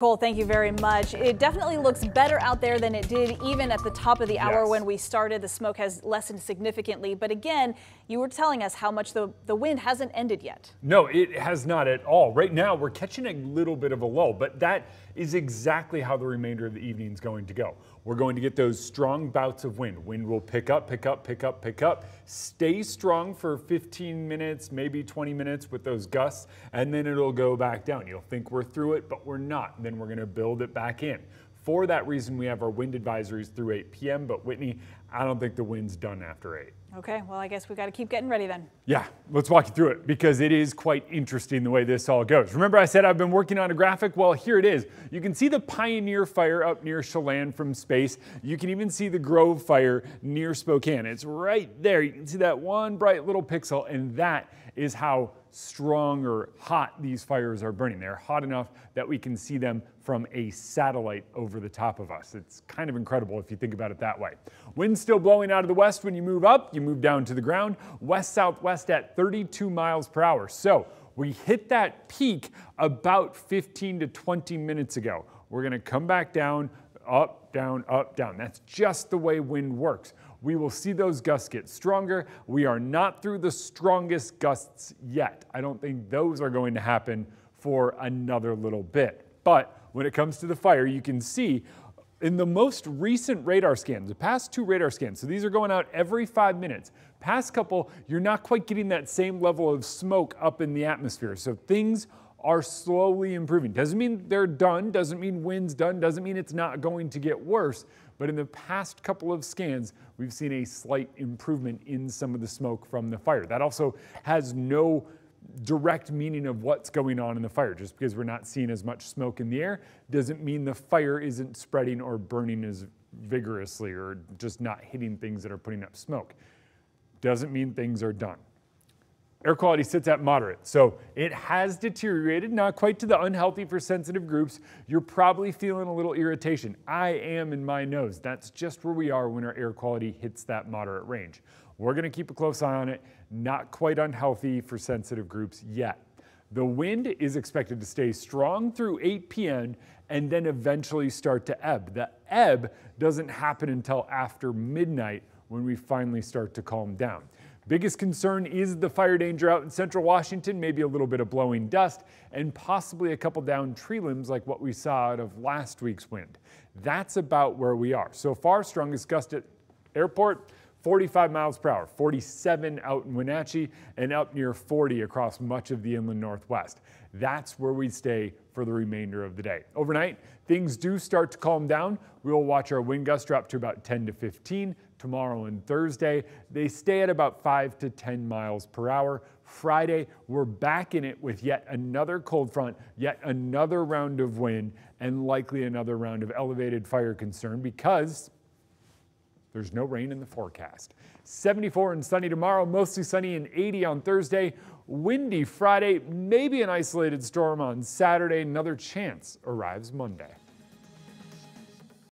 Cole, thank you very much. It definitely looks better out there than it did even at the top of the hour Yes. when we started. The smoke has lessened significantly. But again, you were telling us how much the, the wind hasn't ended yet. No, it has not at all. Right now, we're catching a little bit of a lull, but that is exactly how the remainder of the evening is going to go. We're going to get those strong bouts of wind. Wind will pick up, pick up, pick up, pick up, stay strong for 15 minutes, maybe 20 minutes with those gusts, and then it'll go back down. You'll think we're through it, but we're not. Then we're going to build it back in. For that reason, we have our wind advisories through 8 p.m., but Whitney, I don't think the wind's done after 8. Okay, well, I guess we got to keep getting ready then. Yeah, let's walk you through it because it is quite interesting the way this all goes. Remember I said I've been working on a graphic? Well, here it is. You can see the Pioneer Fire up near Chelan from space. You can even see the Grove Fire near Spokane. It's right there. You can see that one bright little pixel and that is how strong or hot these fires are burning. They're hot enough that we can see them from a satellite over the top of us. It's kind of incredible if you think about it that way. Wind still blowing out of the west when you move up, you move down to the ground, west southwest at 32 miles per hour. So we hit that peak about 15 to 20 minutes ago. We're going to come back down, up, down, up, down. That's just the way wind works. We will see those gusts get stronger. We are not through the strongest gusts yet. I don't think those are going to happen for another little bit. But when it comes to the fire, you can see in the most recent radar scans, the past two radar scans, so these are going out every five minutes. Past couple, you're not quite getting that same level of smoke up in the atmosphere. So things are slowly improving. Doesn't mean they're done, doesn't mean wind's done, doesn't mean it's not going to get worse. But in the past couple of scans, we've seen a slight improvement in some of the smoke from the fire. That also has no direct meaning of what's going on in the fire. Just because we're not seeing as much smoke in the air doesn't mean the fire isn't spreading or burning as vigorously or just not hitting things that are putting up smoke. Doesn't mean things are done. Air quality sits at moderate, so it has deteriorated, not quite to the unhealthy for sensitive groups. You're probably feeling a little irritation. I am in my nose. That's just where we are when our air quality hits that moderate range. We're going to keep a close eye on it. Not quite unhealthy for sensitive groups yet. The wind is expected to stay strong through 8 p.m. and then eventually start to ebb. The ebb doesn't happen until after midnight when we finally start to calm down. Biggest concern is the fire danger out in central Washington, maybe a little bit of blowing dust, and possibly a couple down tree limbs like what we saw out of last week's wind. That's about where we are. So far, strongest gust at airport, 45 miles per hour, 47 out in Wenatchee, and up near 40 across much of the inland northwest. That's where we stay for the remainder of the day. Overnight, things do start to calm down. We will watch our wind gusts drop to about 10 to 15 tomorrow and Thursday. They stay at about 5 to 10 miles per hour. Friday, we're back in it with yet another cold front, yet another round of wind, and likely another round of elevated fire concern because there's no rain in the forecast. 74 and sunny tomorrow, mostly sunny and 80 on Thursday. Windy Friday, maybe an isolated storm on Saturday. Another chance arrives Monday.